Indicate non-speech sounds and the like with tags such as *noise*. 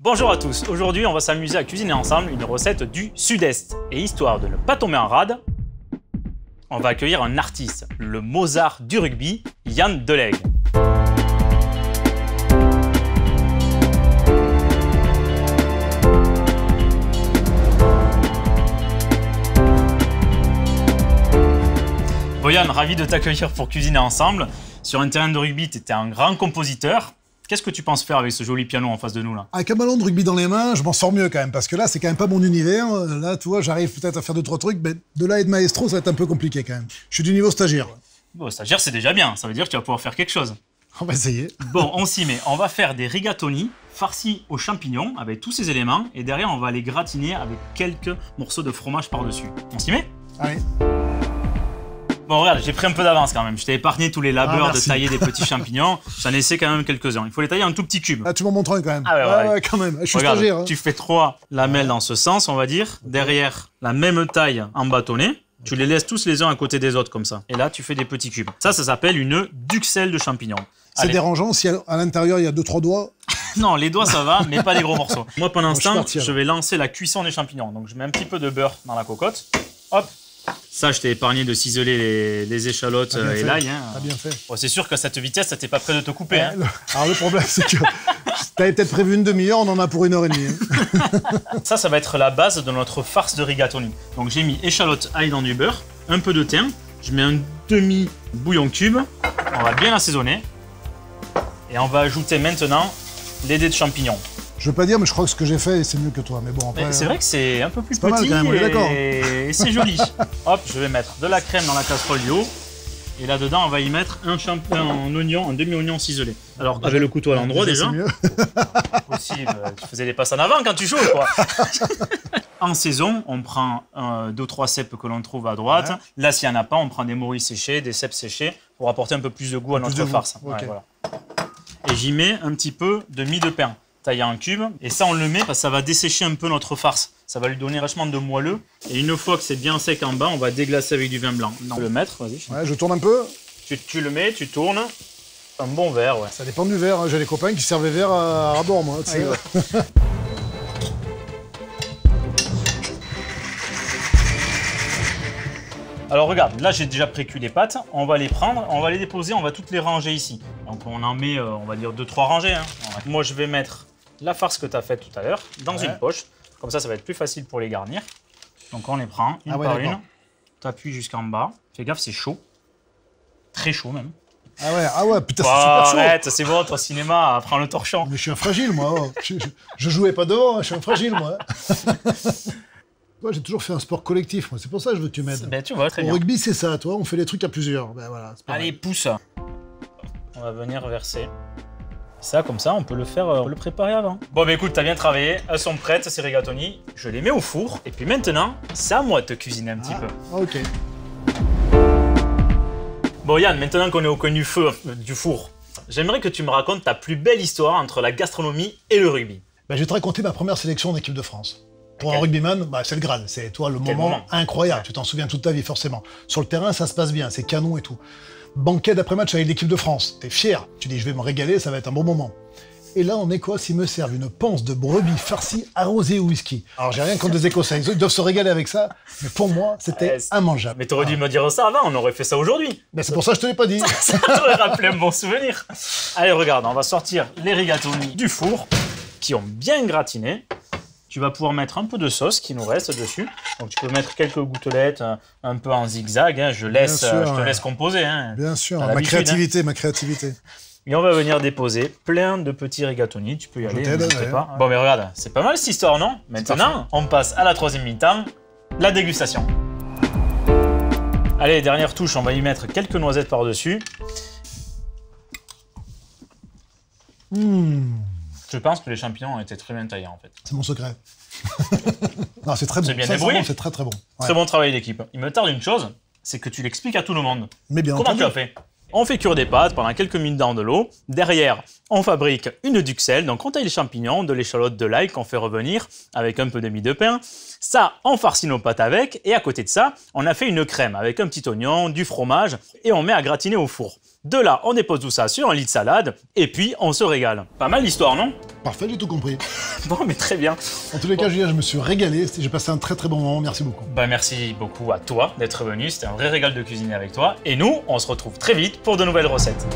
Bonjour à tous, aujourd'hui on va s'amuser à cuisiner ensemble une recette du sud-est. Et histoire de ne pas tomber en rade, on va accueillir un artiste, le Mozart du rugby, Yann Delegue. Bon Yann, ravi de t'accueillir pour cuisiner ensemble. Sur un terrain de rugby, tu étais un grand compositeur. Qu'est-ce que tu penses faire avec ce joli piano en face de nous là Avec un ballon de rugby dans les mains, je m'en sors mieux quand même, parce que là, c'est quand même pas mon univers. Là, tu vois, j'arrive peut-être à faire deux, trois trucs, mais de là être maestro, ça va être un peu compliqué quand même. Je suis du niveau stagiaire. Bon, stagiaire, c'est déjà bien. Ça veut dire que tu vas pouvoir faire quelque chose. On va essayer. Bon, on s'y met. On va faire des rigatoni farcis aux champignons avec tous ces éléments. Et derrière, on va les gratiner avec quelques morceaux de fromage par-dessus. On s'y met? Allez. Bon, regarde, j'ai pris un peu d'avance quand même. Je t'ai épargné tous les labeurs Ah, de tailler des petits *laughs* champignons. J'en ai laissé quand même quelques-uns. Il faut les tailler en tout petits cubes. Ah, tu m'en montres un quand même. Ah ouais, ouais. quand même. Je suis Regarde, stagiaire. hein. tu fais trois lamelles dans ce sens, on va dire. Derrière, la même taille en bâtonnet. Tu les laisses tous les uns à côté des autres comme ça. Et là, tu fais des petits cubes. Ça, ça s'appelle une duxelle de champignons. C'est dérangeant si à l'intérieur il y a deux, trois doigts. *laughs* Non, les doigts ça va, mais pas des gros morceaux. *laughs* Moi pendant ce temps, je vais lancer la cuisson des champignons. Donc je mets un petit peu de beurre dans la cocotte. Hop. Ça, je t'ai épargné de ciseler les, les échalotes bien euh, et l'ail. hein. T'as bien fait. Bon, c'est sûr qu'à cette vitesse, t'es pas prêt de te couper. hein. Le- Alors le problème, c'est que *laughs* t'avais peut-être prévu une demi-heure, on en a pour une heure et demie. hein. *laughs* *laughs* Ça, ça va être la base de notre farce de rigatoni. Donc j'ai mis échalote, ail dans du beurre, un peu de thym. Je mets un demi bouillon cube. On va bien assaisonner. Et on va ajouter maintenant les dés de champignons. Je veux pas dire, mais je crois que ce que j'ai fait, c'est mieux que toi. Mais bon, après. C'est vrai que c'est un peu plus c'est pas mal petit quand même, on est et- d'accord. Et c'est joli. Hop, je vais mettre de la crème dans la casserole du haut. Et là-dedans, on va y mettre un, champ- un oignon, un demi-oignon ciselé. Alors, avec le couteau à l'endroit Déjà, déjà. *laughs* c'est mieux. Possible. Tu faisais les passes en avant quand tu joues, quoi. *laughs* en saison, on prend euh, deux trois cèpes que l'on trouve à droite. Ouais. Là, s'il n'y en a pas, on prend des morilles séchées, des cèpes séchées pour apporter un peu plus de goût à notre farce. Ok. Ouais, voilà. Et j'y mets un petit peu de mie de pain taillé en cubes. Et ça, on le met parce que ça va dessécher un peu notre farce. Ça va lui donner vachement de moelleux. Et une fois que c'est bien sec en bas, on va déglacer avec du vin blanc. On peut le mettre, vas-y. Ouais, je tourne un peu. Tu, tu le mets, tu tournes. Un bon verre, ouais. Ça dépend du verre. hein. J'ai des copains qui servent les verres à rabord, moi. tu sais. Ouais, *laughs* Alors regarde, là j'ai déjà précuit les pâtes. On va les prendre, on va les déposer, on va toutes les ranger ici. Donc on en met, euh, on va dire 2-3 rangées. hein. Moi je vais mettre la farce que tu as faite tout à l'heure dans Ouais. une poche. Comme ça, ça va être plus facile pour les garnir. Donc on les prend une Ah ouais, par une. T'appuies jusqu'en bas. Fais gaffe, c'est chaud. Très chaud même. Ah ouais, ah ouais, putain, c'est Oh, super chaud. arrête, c'est bon, toi cinéma, *laughs* prends le torchon. Mais je suis un fragile, moi. oh. Je, je- je jouais pas devant, hein, je suis un fragile, moi. *laughs* Moi, j'ai toujours fait un sport collectif, moi. C'est pour ça que je veux que tu m'aides. Ben tu vois, très Au bien. rugby, c'est ça, toi. On fait les trucs à plusieurs. Ben voilà. Allez, pousse. On va venir verser. Ça, comme ça, on peut le faire, euh, le préparer avant. Bon, bah écoute, t'as bien travaillé. Elles sont prêtes, ces rigatoni. Je les mets au four. Et puis maintenant, c'est à moi de te cuisiner un petit Ah, peu. ok. Bon, Yann, maintenant qu'on est au coin du feu, euh, du four, j'aimerais que tu me racontes ta plus belle histoire entre la gastronomie et le rugby. Ben, je vais te raconter ma première sélection d'équipe de France. Pour un rugbyman, bah, c'est le Graal. C'est toi le moment, moment. incroyable. Tu t'en souviens toute ta vie, forcément. Sur le terrain, ça se passe bien, c'est canon et tout. Banquet d'après-match avec l'équipe de France. T'es fier. Tu dis, je vais me régaler, ça va être un bon moment. Et là, en Écosse, ils me servent une panse de brebis farcie arrosée au whisky. Alors, j'ai rien contre les Écossais. Ils doivent se régaler avec ça. Mais pour moi, c'était Ouais, immangeable. Mais t'aurais dû me dire ça avant, on aurait fait ça aujourd'hui. Ben, c'est pour ça que je te l'ai pas dit. *laughs* Ça t'aurait rappelé un bon souvenir. Allez, regarde, on va sortir les rigatoni du four qui ont bien gratiné. Tu vas pouvoir mettre un peu de sauce qui nous reste dessus. Donc tu peux mettre quelques gouttelettes un peu en zigzag. hein. Je, laisse, sûr, je te ouais. laisse composer. hein. Bien sûr, ma hein. créativité, ma créativité. Et on va venir déposer plein de petits rigatoni. Tu peux y aller, t'aide, n'hésite ouais. pas. Bon, mais regarde, c'est pas mal cette histoire, non? Maintenant, on passe à la troisième mi-temps, la dégustation. Allez, dernière touche, on va y mettre quelques noisettes par-dessus. Hmm, Je pense que les champignons ont été très bien taillés en fait. c'est mon secret. *laughs* non, c'est très bon. C'est bien débrouillé. C'est très très bon. Ouais. Très bon travail d'équipe. Il me tarde une chose, c'est que tu l'expliques à tout le monde. Mais bien Comment entendu. tu as fait On fait cuire des pâtes pendant quelques minutes dans de l'eau. Derrière, on fabrique une duxelle. Donc on taille les champignons, de l'échalote, de l'ail qu'on fait revenir avec un peu de mie de pain. Ça, on farcit nos pâtes avec. Et à côté de ça, on a fait une crème avec un petit oignon, du fromage et on met à gratiner au four. De là, on dépose tout ça sur un lit de salade, et puis on se régale. Pas mal l'histoire, non? Parfait, j'ai tout compris. *laughs* Bon, mais très bien. En tous les cas, Julien, je me suis régalé. J'ai passé un très très bon moment. Merci beaucoup. Bah merci beaucoup à toi d'être venu, c'était un vrai régal de cuisiner avec toi. Et nous, on se retrouve très vite pour de nouvelles recettes.